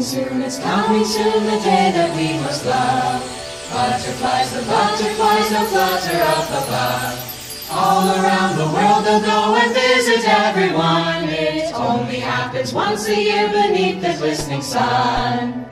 coming soon, it's coming soon, the day that we must love. Butterflies, the butterflies the flutter up above. All around the world they'll go and visit everyone. It only happens once a year beneath the glistening sun.